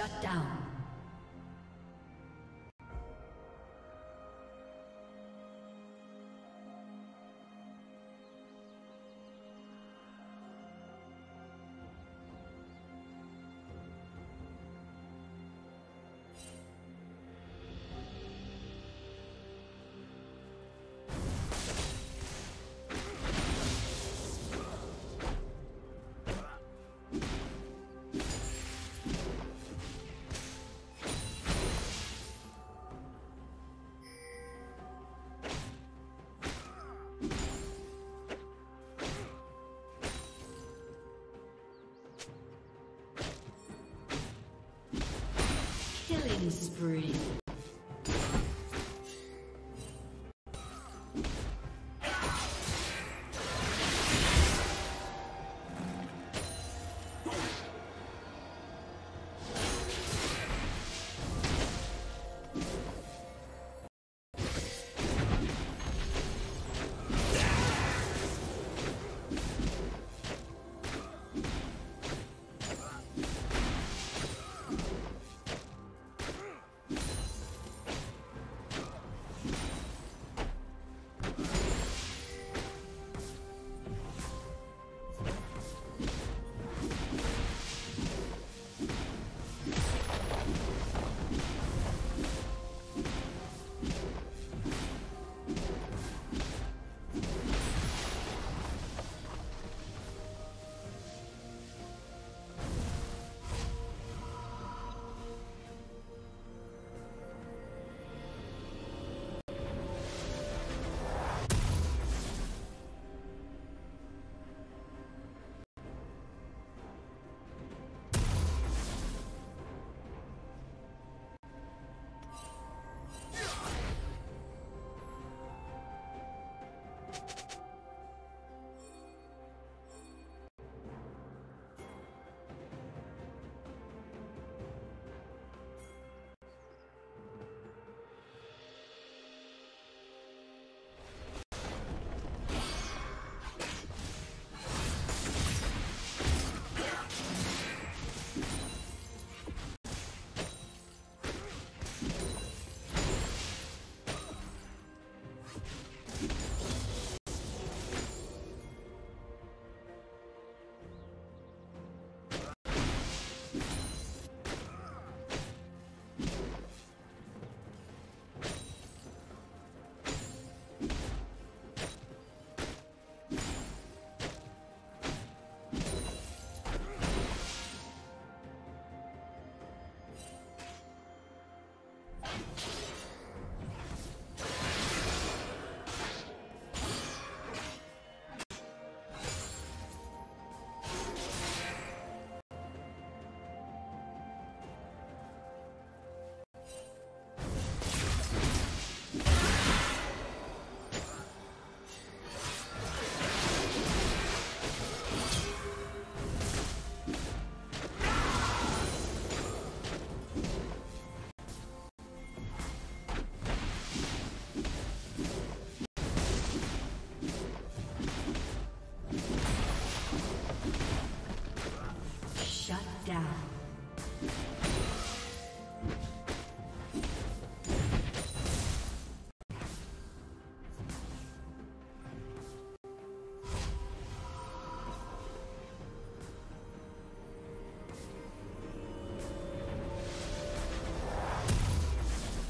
Shut down. Killing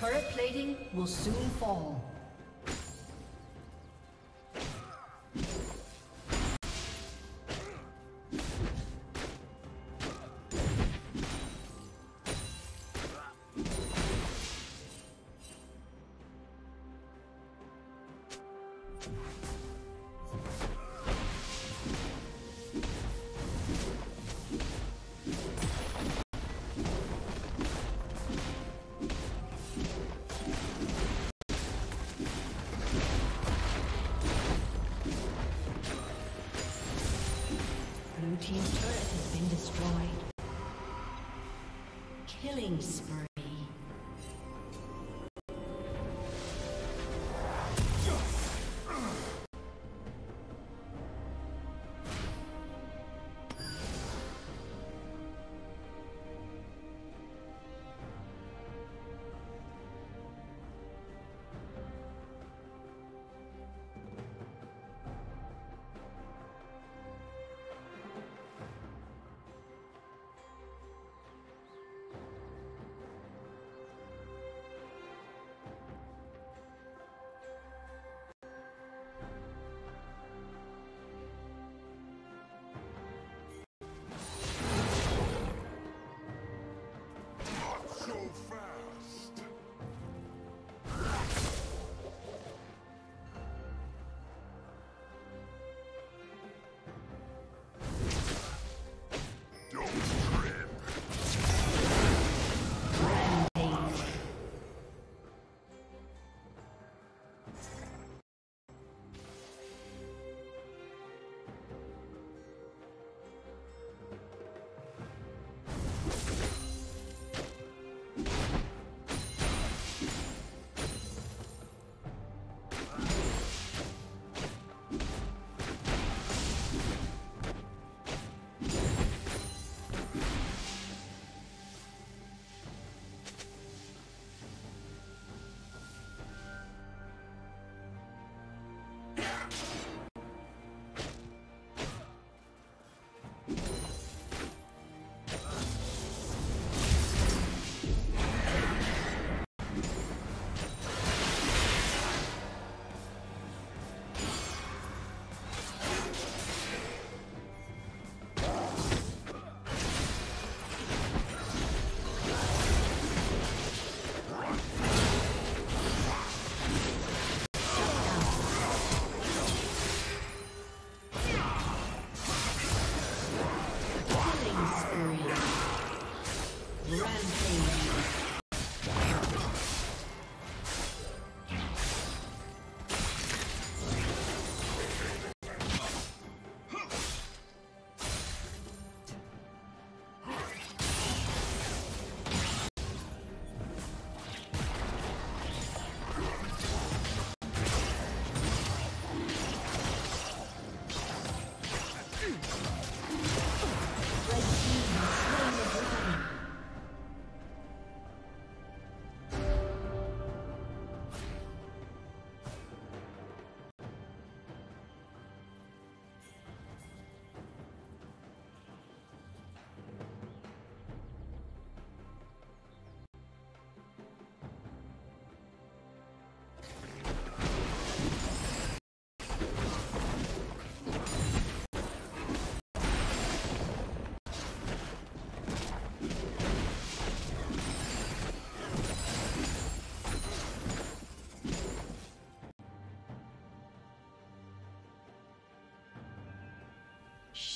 Turret plating will soon fall. Killing spree.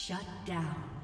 Shut down.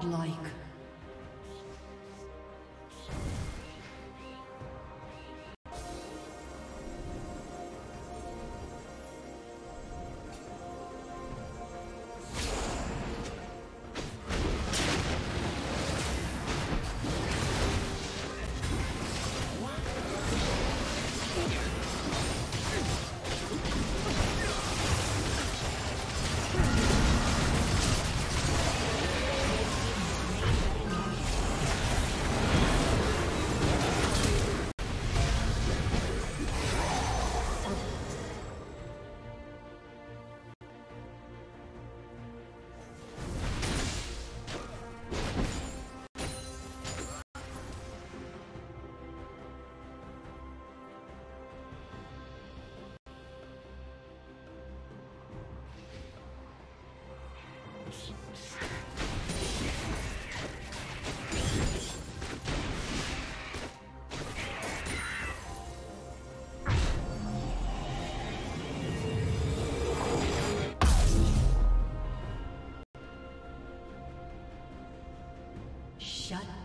Godlike.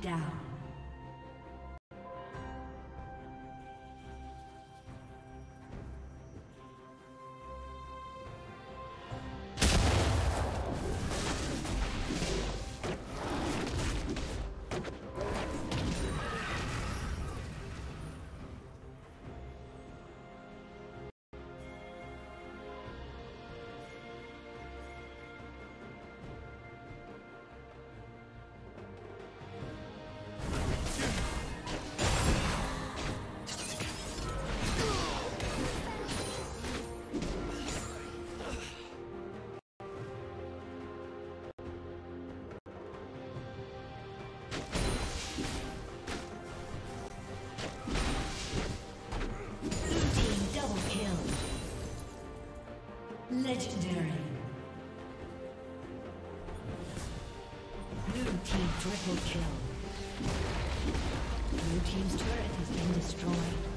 Down. Legendary. Blue team triple kill. Blue team's turret has been destroyed.